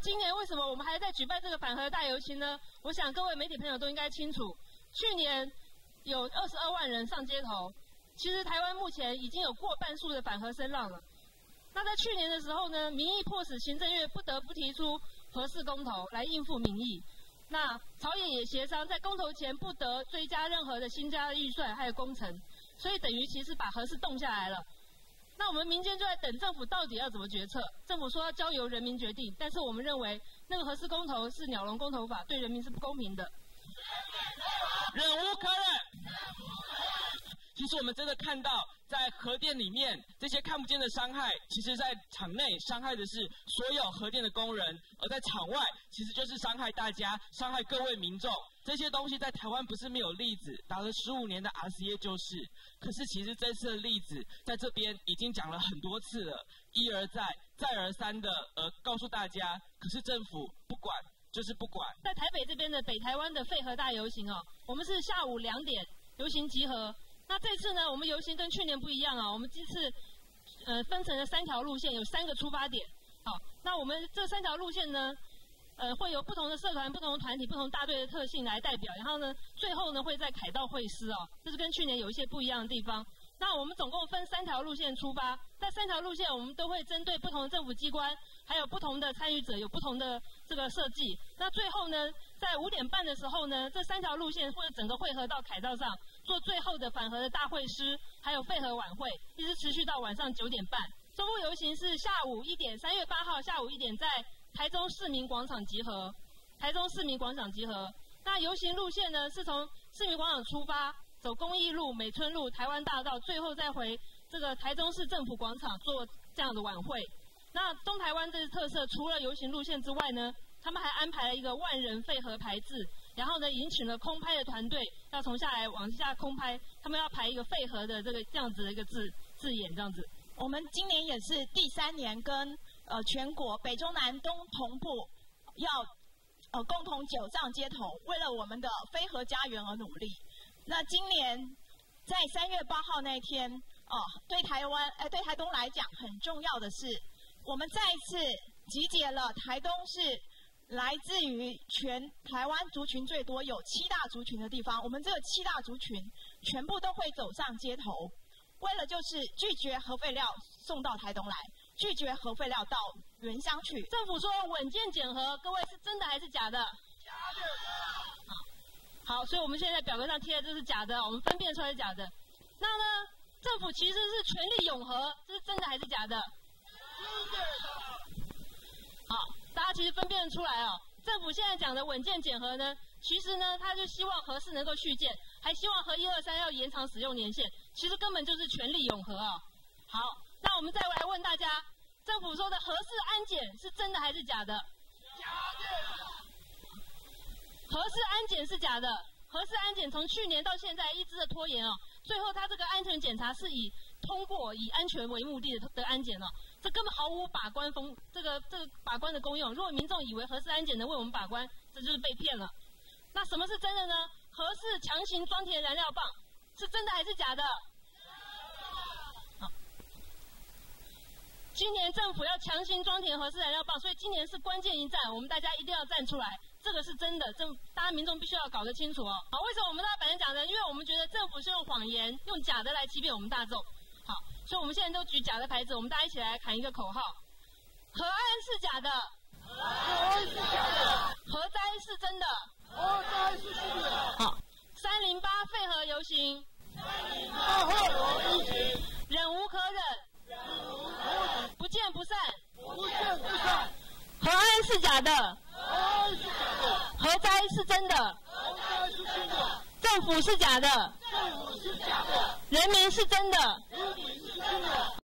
今年为什么我们还在举办这个反核大游行呢？我想各位媒体朋友都应该清楚，去年有二十二万人上街头，其实台湾目前已经有过半数的反核声浪了。那在去年的时候呢，民意迫使行政院不得不提出核四公投来应付民意。那朝野也协商，在公投前不得追加任何的新加的预算还有工程，所以等于其实把核四冻下来了。那我们民间就在等政府到底要怎么决策。政府说要交由人民决定，但是我们认为那个核四公投是鸟笼公投法，对人民是不公平的。忍无可忍。其实我们真的看到，在核电里面这些看不见的伤害，其实在场内伤害的是所有核电的工人，而在场外其实就是伤害大家、伤害各位民众。这些东西在台湾不是没有例子，打了十五年的 RCA 就是。可是其实这次的例子在这边已经讲了很多次了，一而再、再而三的呃告诉大家，可是政府不管，就是不管。在台北这边的北台湾的废核大游行哦，我们是下午两点游行集合。那这次呢，我们游行跟去年不一样啊，我们这次呃分成了三条路线，有三个出发点。好，那我们这三条路线呢，呃会有不同的社团、不同的团体、不同大队的特性来代表，然后呢，最后呢会在凯道会师哦，这是跟去年有一些不一样的地方。那我们总共分三条路线出发，在三条路线我们都会针对不同的政府机关，还有不同的参与者，有不同的这个设计。那最后呢，在五点半的时候呢，这三条路线会整个汇合到凯道上。做最后的反核的大会师，还有废核晚会，一直持续到晚上九点半。中部游行是下午一点，三月八号下午一点在台中市民广场集合。台中市民广场集合。那游行路线呢，是从市民广场出发，走公益路、美村路、台湾大道，最后再回这个台中市政府广场做这样的晚会。那东台湾这个特色，除了游行路线之外呢，他们还安排了一个万人废核牌子。然后呢，引起了空拍的团队，要从下来往下空拍，他们要排一个废核的这个这样子的一个字字眼，这样子。我们今年也是第三年跟呃全国北中南东同步，要呃共同九上街头，为了我们的飞核家园而努力。那今年在三月八号那一天，哦，对台湾哎对台东来讲很重要的是，我们再次集结了台东市。来自于全台湾族群最多、有七大族群的地方，我们这个七大族群全部都会走上街头，为了就是拒绝核废料送到台东来，拒绝核废料到原乡去。政府说稳健检核，各位是真的还是假的？假的。好，所以我们现在表格上贴的这是假的，我们分辨出来是假的。那呢，政府其实是全力永和，这是真的还是假的？真的。好。大家其实分辨得出来哦，政府现在讲的稳健检核呢，其实呢，他就希望核四能够续建，还希望核一二三要延长使用年限，其实根本就是权力永和啊。好，那我们再来问大家，政府说的核四安检是真的还是假的？假的。核四安检是假的，核四安检从去年到现在一直的拖延哦，最后他这个安全检查是以通过以安全为目的的安检呢。这根本毫无把关风，这个这个把关的功用。如果民众以为核四安检能为我们把关，这就是被骗了。那什么是真的呢？核四强行装填燃料棒，是真的还是假的？好，今年政府要强行装填核四燃料棒，所以今年是关键一战，我们大家一定要站出来。这个是真的，政大家民众必须要搞得清楚哦。好，为什么我们大家本人讲的？因为我们觉得政府是用谎言、用假的来欺骗我们大众。好。所以我们现在都举假的牌子，我们大家一起来喊一个口号：河安是假的，河安是假的，核灾是真的，核灾是真的。好，三零八废核游行，三零八废核游行，忍无可忍，忍无可忍，不见不散，不见不散。河安是假的，河安是假的，核灾是真的，核灾是真的。政府是假的，政府是假的，人民是真的。人民是真的。